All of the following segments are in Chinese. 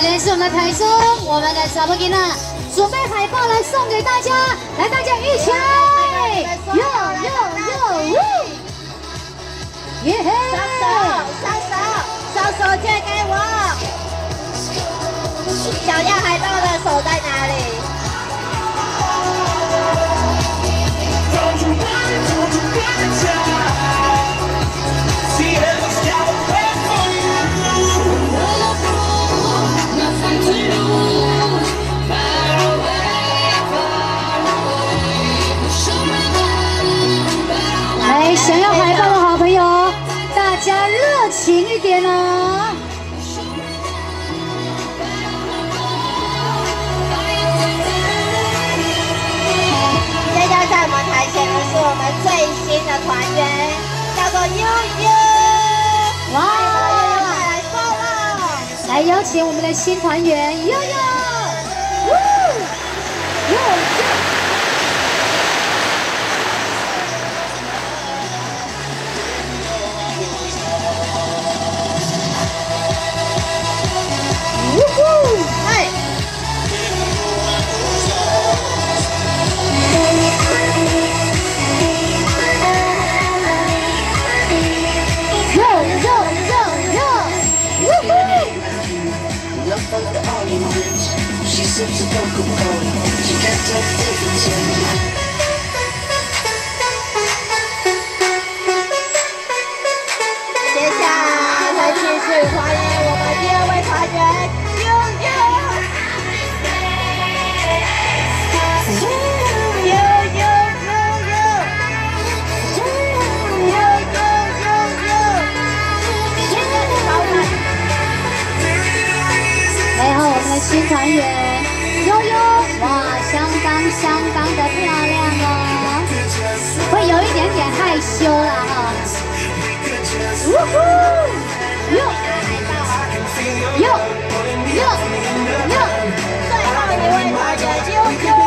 来是我们的台中，我们的小布吉娜，准备海报来送给大家，来大家一起来，哟哟哟，耶嘿！双手，双手，双手借给我。想要海报的手在哪里？热情一点哦！现在在我们台前的是我们最新的团员，叫做悠悠。哇来报了。来邀请我们的新团员悠悠，sức cho tôi cũng còn chỉ cách chấp tay phần chân xin thái hiền. 悠悠。哇，相当相当的漂亮哦，会有一点点害羞啦哈。呜呼，哟哟哟哟，最后一位团员悠悠。哟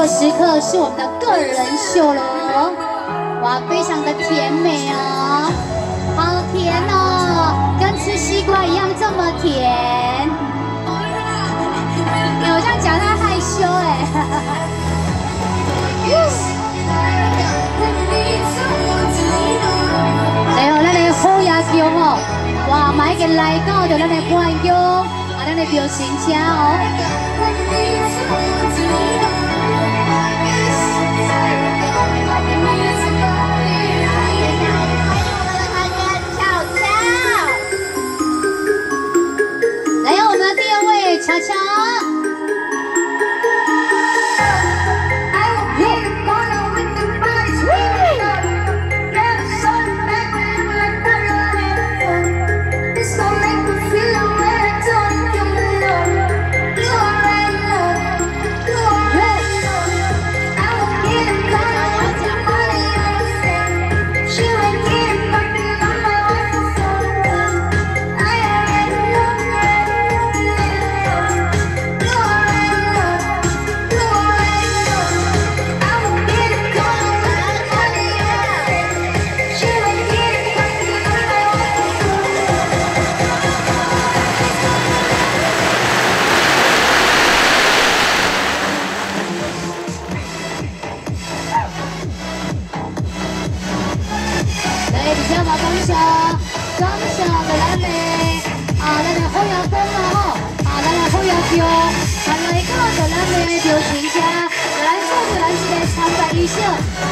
个时刻是我们的个人秀了，哇，非常的甜美哦，好甜哦，跟吃西瓜一样这么甜。哎，我这样讲他害羞哎。来哦，咱的好野球哦，哇，买个来到就咱的观众，啊，咱的表情车哦。来，比较嘛，感谢，感谢的咱的啊，咱的好阳光啦吼，啊，咱的好阳球，啊，来到的咱的表情车，来做着咱这个参赛仪式，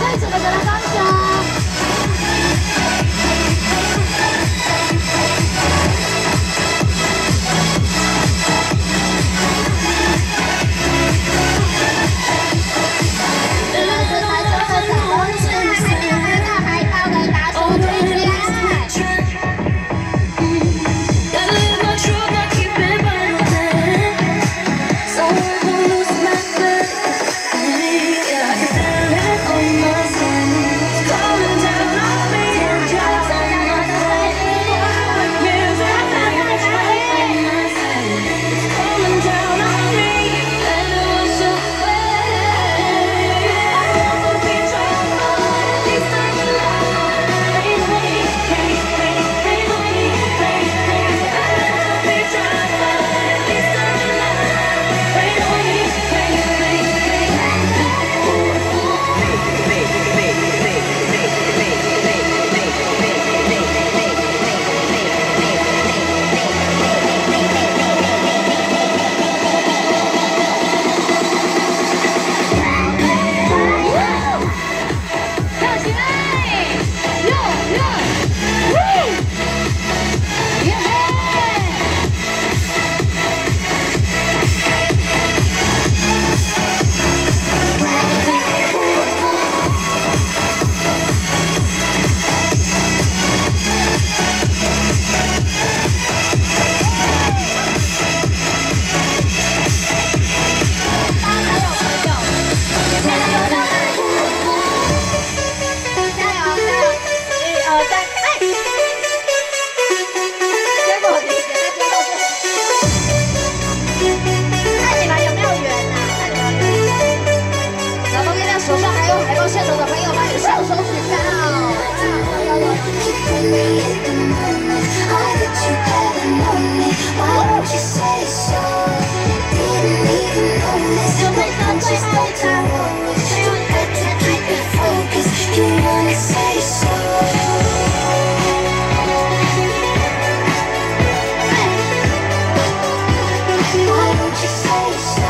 再次的给咱感谢。She says. so?